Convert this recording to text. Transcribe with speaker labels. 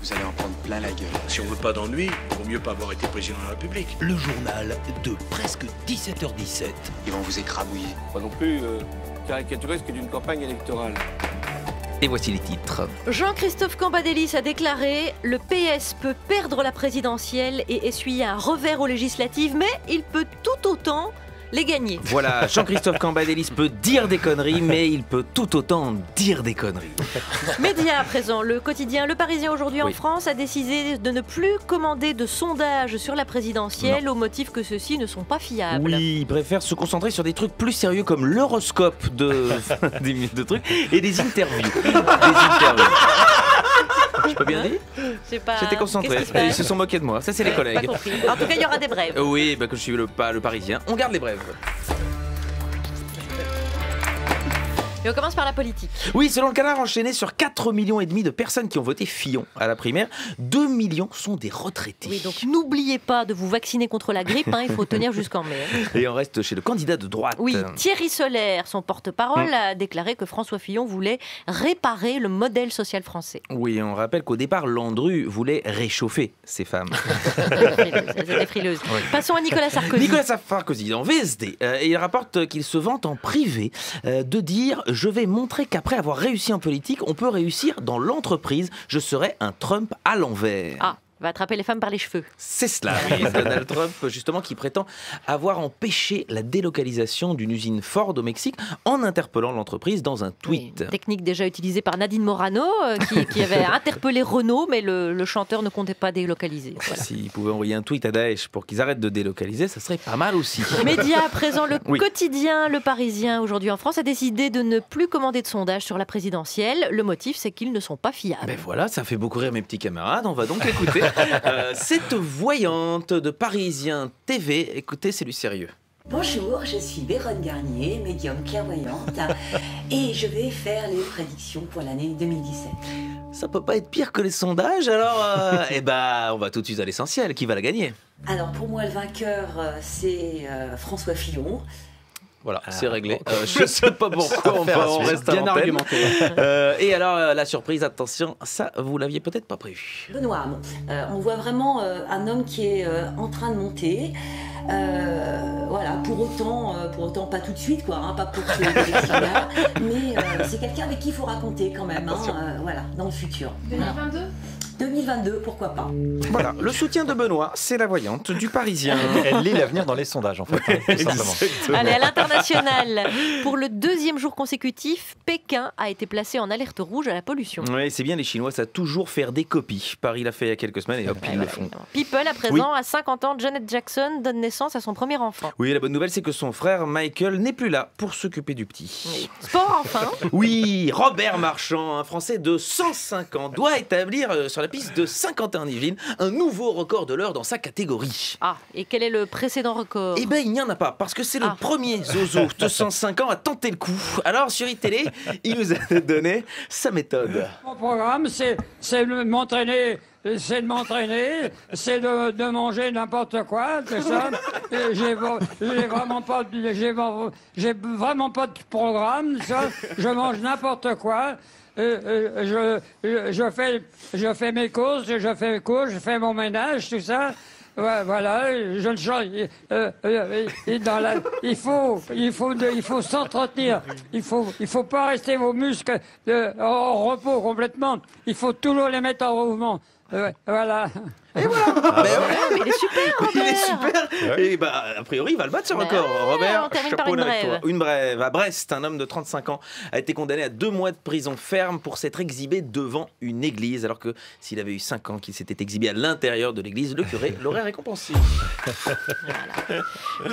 Speaker 1: Vous allez en prendre plein la gueule.
Speaker 2: Si on veut pas d'ennui, vaut mieux pas avoir été président de la République.
Speaker 3: Le journal de presque 17h17.
Speaker 1: Ils vont vous écrabouiller.
Speaker 4: Pas non plus euh, caricaturesque d'une campagne électorale.
Speaker 3: Et voici les titres.
Speaker 5: Jean-Christophe Cambadélis a déclaré Le PS peut perdre la présidentielle et essuyer un revers aux législatives, mais il peut tout autant les gagner.
Speaker 3: Voilà, Jean-Christophe Cambadélis peut dire des conneries, mais il peut tout autant dire des conneries.
Speaker 5: Média à présent, le quotidien Le Parisien aujourd'hui en. France a décidé de ne plus commander de sondages sur la présidentielle au motif que ceux-ci ne sont pas fiables.
Speaker 3: Oui, il préfère se concentrer sur des trucs plus sérieux comme l'horoscope de, des minutes de trucs et des interviews. des interviews. Je peux bien dire
Speaker 5: C'est pas...
Speaker 3: J'étais concentré. Ils se sont moqués de moi. Ça, c'est les collègues.
Speaker 5: pas. En tout cas, il y aura des brèves.
Speaker 3: Oui, bah, que je suis le, pas le parisien. On garde les brèves.
Speaker 5: Et on commence par la politique.
Speaker 3: Oui, selon le canard enchaîné, sur 4 millions et demi de personnes qui ont voté Fillon à la primaire, 2 millions sont des retraités.
Speaker 5: Oui, donc n'oubliez pas de vous vacciner contre la grippe, hein, il faut tenir jusqu'en mai. hein.
Speaker 3: Et on reste chez le candidat de droite.
Speaker 5: Oui, Thierry Solaire, son porte-parole, a déclaré que François Fillon voulait réparer le modèle social français.
Speaker 3: Oui, on rappelle qu'au départ, Landru voulait réchauffer ces femmes.
Speaker 5: Elles étaient frileuses. Passons à Nicolas Sarkozy.
Speaker 3: Nicolas Sarkozy, dans VSD, euh, il rapporte qu'il se vante en privé euh, de dire Je vais montrer qu'après avoir réussi en politique, on peut réussir dans l'entreprise. Je serai un Trump à l'envers.
Speaker 5: Ah, va attraper les femmes par les cheveux.
Speaker 3: C'est cela, oui. Donald Trump, justement, qui prétend avoir empêché la délocalisation d'une usine Ford au Mexique en interpellant l'entreprise dans un
Speaker 5: Oui,
Speaker 3: tweet.
Speaker 5: technique déjà utilisée par Nadine Morano, euh, qui, qui avait interpellé Renault, mais le, le chanteur ne comptait pas délocaliser. Voilà.
Speaker 3: S'il pouvait envoyer un tweet à Daesh pour qu'ils arrêtent de délocaliser, ça serait pas mal aussi.
Speaker 5: Média à présent, le
Speaker 3: Oui.
Speaker 5: quotidien Le Parisien, aujourd'hui en France, a décidé de ne plus commander de sondage sur la présidentielle. Le motif, c'est qu'ils ne sont pas fiables.
Speaker 3: Ben voilà, ça fait beaucoup rire mes petits camarades. On va donc écouter euh, cette voyante de Parisien TV. Écoutez, c'est du sérieux.
Speaker 6: Bonjour, je suis Véronne Garnier, médium clairvoyante, et je vais faire les prédictions pour l'année 2017.
Speaker 3: Ça peut pas être pire que les sondages, alors euh, eh ben, on va tout de suite à l'essentiel. Qui va la gagner?
Speaker 6: Alors pour moi, le vainqueur, euh, c'est euh, François Fillon.
Speaker 3: Voilà, c'est réglé. Euh, je sais pas pourquoi on, va- on reste à
Speaker 7: Bien
Speaker 3: l'antenne.
Speaker 7: argumenté.
Speaker 3: Euh, et alors, euh, la surprise, attention, ça, vous l'aviez peut-être pas prévu.
Speaker 6: Benoît Hamon. Euh, on voit vraiment euh, un homme qui est euh, en train de monter. Euh, voilà, pour autant, euh, pour autant pas tout de suite, quoi, hein, pas pour tuer mais euh, c'est quelqu'un avec qui il faut raconter quand même, hein, euh, voilà, dans le futur. 2022 2022, pourquoi pas.
Speaker 3: Voilà, le soutien de Benoît, c'est la voyante du Parisien.
Speaker 7: Elle lit l'avenir dans les sondages, en fait. hein, tout simplement.
Speaker 5: Allez, à l'international. Pour le deuxième jour consécutif, Pékin a été placé en alerte rouge à la pollution.
Speaker 3: Oui, c'est bien, les Chinois, ça toujours faire des copies. Paris l'a fait il y a quelques semaines et hop, ils le font.
Speaker 5: People, à présent, à 50 ans, Janet Jackson donne naissance à son premier enfant.
Speaker 3: Oui, la bonne nouvelle, c'est que son frère Michael n'est plus là pour s'occuper du petit.
Speaker 5: Oui. Sport, enfin.
Speaker 3: Oui, Robert Marchand, un Français de 105 ans, doit établir euh, sur la piste de 51 Yvelines un nouveau record de l'heure dans sa catégorie.
Speaker 5: Ah, et quel est le précédent record?
Speaker 3: Eh ben, il n'y en a pas, parce que c'est le
Speaker 5: Ah.
Speaker 3: premier Zozo de 105 ans à tenter le coup. Alors, sur iTélé, il nous a donné sa méthode.
Speaker 8: Mon programme, c'est c'est de m'entraîner, c'est de m'entraîner, c'est de, manger n'importe quoi, c'est ça. J'ai vra- j'ai vraiment pas, vraiment pas de programme, ça. Je mange n'importe quoi. Euh, euh, je, fais, mes courses, je fais mes courses, je fais mon ménage, tout ça. Voilà, je ne change. il faut, s'entretenir. Il faut, faut pas rester vos muscles euh, en repos complètement. Il faut toujours les mettre en mouvement. Ouais, voilà.
Speaker 3: Ben ouais,
Speaker 5: Ah, mais il est super, Robert
Speaker 3: il est super Et bah, a priori, il va le battre ce
Speaker 5: Bah
Speaker 3: record.
Speaker 5: ouais,
Speaker 3: Robert, chapeau
Speaker 5: une
Speaker 3: avec
Speaker 5: brève.
Speaker 3: toi. Une brève. À Brest, un homme de 35 ans a été condamné à deux mois de prison ferme pour s'être exhibé devant une église, alors que s'il avait eu 5 ans qu'il s'était exhibé à l'intérieur de l'église, le curé l'aurait récompensé.